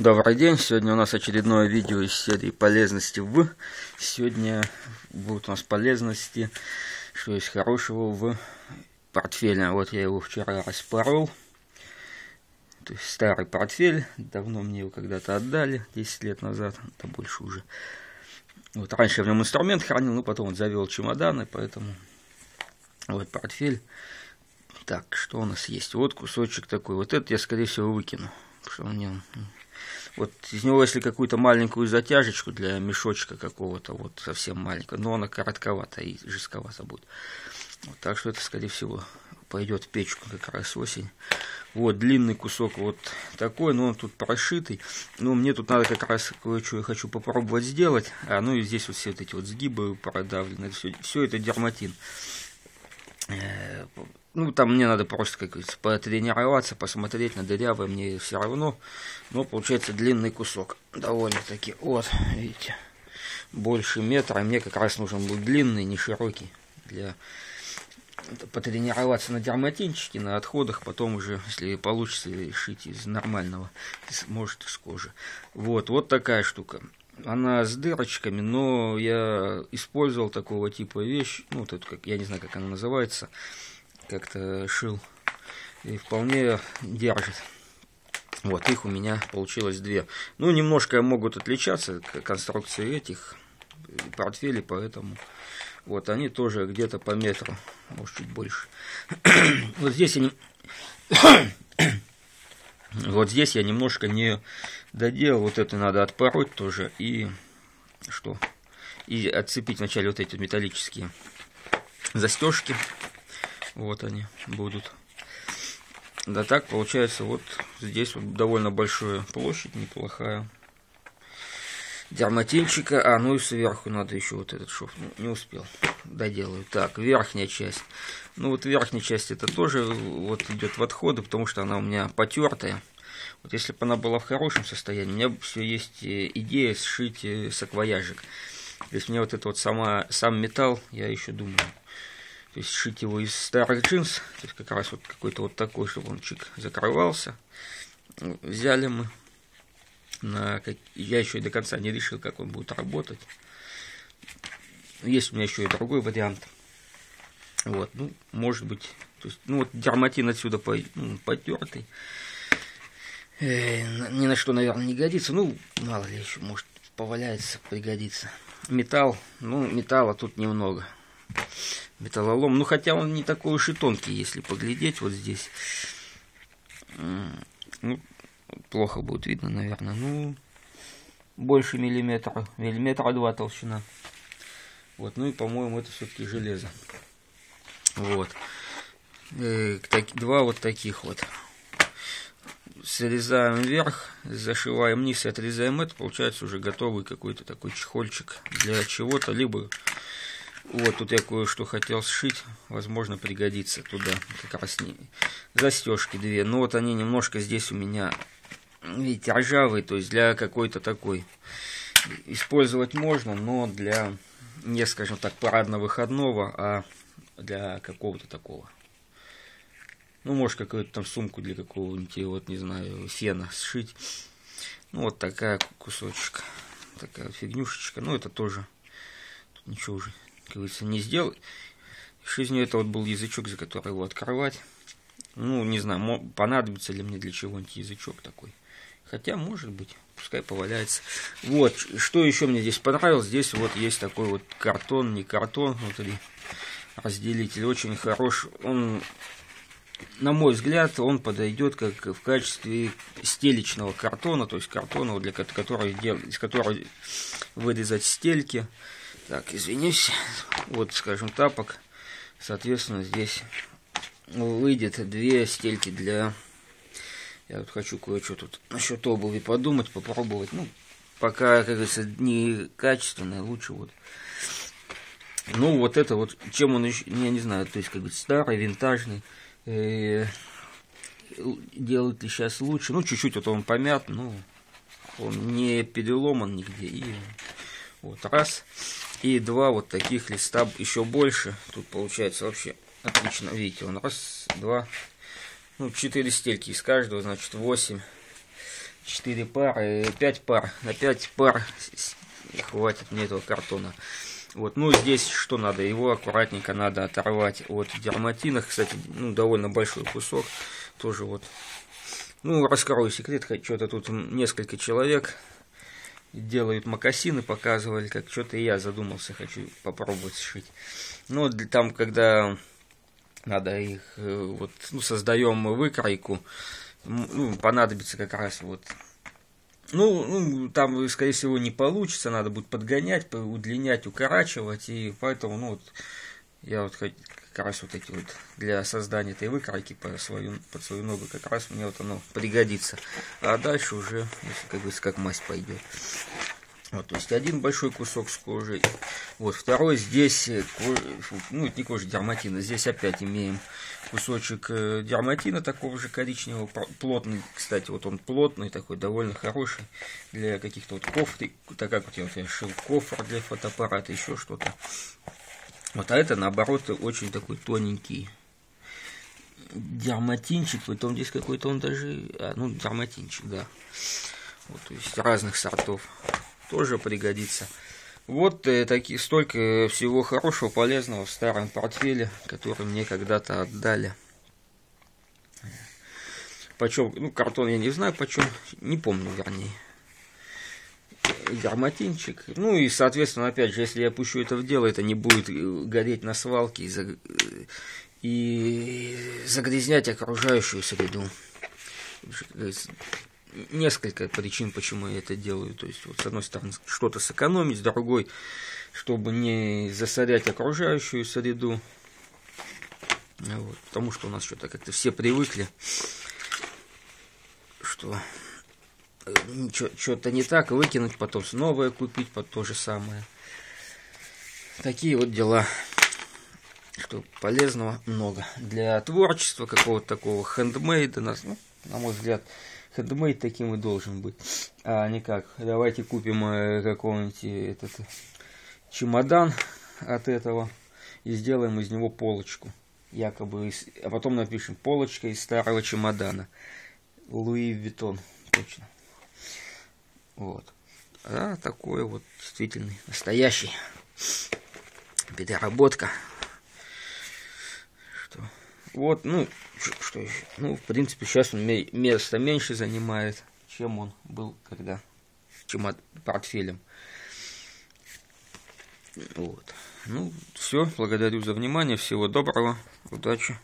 Добрый день, сегодня у нас очередное видео из серии полезности в. Сегодня будут у нас полезности, что есть хорошего в портфеле. Вот я его вчера распорол. То есть старый портфель, давно мне его когда-то отдали, 10 лет назад, это больше уже. Вот раньше я в нем инструмент хранил, но потом вот завел чемоданы, поэтому вот портфель. Так, что у нас есть? Вот кусочек такой. Вот это я, скорее всего, выкину. Что мне вот из него, если какую-то маленькую затяжечку для мешочка какого-то, вот совсем маленького, но она коротковата и жестковата будет. Вот, так что это, скорее всего, пойдет в печку как раз осень. Вот, длинный кусок вот такой, но он тут прошитый. Но мне тут надо как раз кое-что я хочу попробовать сделать. А, ну и здесь вот все вот эти вот сгибы продавлены. Все, все это дерматин. Ну, там мне надо просто, как говорится, потренироваться, посмотреть на дырявое, мне все равно. Но получается длинный кусок. Довольно-таки, вот, видите, больше метра. Мне как раз нужен был длинный, не широкий, для потренироваться на дерматинчике, на отходах, потом уже, если получится, шить из нормального, может из кожи. Вот, вот такая штука. Она с дырочками, но я использовал такого типа вещь, ну, тут как, я не знаю, как она называется, как-то шил и вполне держит. Вот, их у меня получилось две. Ну, немножко могут отличаться конструкции этих портфелей, поэтому вот они тоже где-то по метру, может, чуть больше. вот здесь они... вот здесь я немножко не доделал, вот это надо отпороть тоже и что? И отцепить вначале вот эти металлические застежки вот они будут. Да так, получается, вот здесь вот довольно большая площадь, неплохая. Дерматинчика, а ну и сверху надо еще вот этот шов, ну, не успел, доделаю. Так, верхняя часть. Ну вот верхняя часть это тоже вот идет в отходы, потому что она у меня потертая. Вот если бы она была в хорошем состоянии, у меня все есть э, идея сшить э, саквояжик. То есть мне вот это вот сама, сам металл, я еще думаю, то есть шить его из старых джинс, то есть как раз вот какой-то вот такой, чтобы он чик закрывался. Взяли мы на... Я еще и до конца не решил, как он будет работать. Есть у меня еще и другой вариант. Вот, ну, может быть, то есть, ну, вот дерматин отсюда по, ну, потертый. Э, ни на что, наверное, не годится. Ну, мало ли еще, может, поваляется, пригодится. Металл, ну, металла тут немного металлолом. Ну, хотя он не такой уж и тонкий, если поглядеть вот здесь. Ну, плохо будет видно, наверное. Ну, больше миллиметра. Миллиметра два толщина. Вот, ну и, по-моему, это все-таки железо. Вот. Э, так, два вот таких вот. Срезаем вверх, зашиваем низ и отрезаем это. Получается уже готовый какой-то такой чехольчик для чего-то. Либо вот, тут я кое-что хотел сшить, возможно, пригодится туда, как раз не застежки две. Но вот они немножко здесь у меня, видите, ржавые, то есть для какой-то такой использовать можно, но для не, скажем так, парадно-выходного, а для какого-то такого. Ну, может, какую-то там сумку для какого-нибудь, вот, не знаю, фена сшить. Ну, вот такая кусочек, такая фигнюшечка. Ну, это тоже, тут ничего уже говорится, не сделал. В жизни это вот был язычок, за который его открывать. Ну, не знаю, понадобится ли мне для чего-нибудь язычок такой. Хотя, может быть, пускай поваляется. Вот, что еще мне здесь понравилось. Здесь вот есть такой вот картон, не картон, внутри разделитель. Очень хорош. Он, на мой взгляд, он подойдет как в качестве стелечного картона, то есть картона, для которого, из которого вырезать стельки. Так, извинюсь. Вот, скажем, тапок. Соответственно, здесь выйдет две стельки для... Я вот хочу кое-что тут насчет обуви подумать, попробовать. Ну, пока, как говорится, не качественное, лучше вот. Ну, вот это вот, чем он еще, я не знаю, то есть, как бы старый, винтажный. Э, делает ли сейчас лучше? Ну, чуть-чуть вот он помят, ну, он не переломан нигде. И вот раз. И два вот таких листа еще больше. Тут получается вообще отлично. Видите, он раз, два, ну, четыре стельки из каждого, значит, восемь. 4 пары, 5 пар. На 5 пар хватит мне этого картона. Вот, ну здесь что надо? Его аккуратненько надо оторвать от дерматина. Кстати, ну, довольно большой кусок. Тоже вот. Ну, раскрою секрет, что-то тут несколько человек делают макасины, показывали, как что-то и я задумался, хочу попробовать сшить. Ну, там, когда надо их, э, вот, ну, создаем выкройку, ну, понадобится как раз вот ну, ну, там, скорее всего, не получится, надо будет подгонять, удлинять, укорачивать, и поэтому, ну, вот, я вот как раз вот эти вот для создания этой выкройки под свою, под свою ногу как раз мне вот оно пригодится. А дальше уже, если как бы как мазь пойдет. Вот, то есть один большой кусок с кожей. Вот, второй здесь, э, ну, это не кожа дерматина, здесь опять имеем кусочек э, дерматина такого же коричневого, плотный, кстати, вот он плотный такой, довольно хороший для каких-то вот кофр, так как вот я, вот я шил кофр для фотоаппарата, еще что-то. Вот, а это, наоборот, очень такой тоненький дерматинчик, потом здесь какой-то он даже, а, ну, дерматинчик, да. Вот, то есть разных сортов тоже пригодится. Вот э, такие, столько всего хорошего, полезного в старом портфеле, который мне когда-то отдали. Почем, ну, картон я не знаю почем, не помню, вернее. Дерматинчик. Ну и, соответственно, опять же, если я пущу это в дело, это не будет э, гореть на свалке и, заг... и загрязнять окружающую среду несколько причин, почему я это делаю. То есть, вот, с одной стороны, что-то сэкономить, с другой, чтобы не засорять окружающую среду. Вот, потому что у нас что-то как-то все привыкли, что э, что-то не так, выкинуть, потом новое купить под то же самое. Такие вот дела, что полезного много. Для творчества какого-то такого хендмейда, ну, на мой взгляд, Хендмейд таким и должен быть. А не как, давайте купим э, какого-нибудь э, этот чемодан от этого и сделаем из него полочку. Якобы, а потом напишем полочка из старого чемодана. Луи Виттон, точно. Вот. А такой вот действительно настоящий переработка. Вот, ну, что еще? Ну, в принципе, сейчас он место меньше занимает, чем он был когда, чем портфелем. Вот. Ну, все, благодарю за внимание, всего доброго, удачи.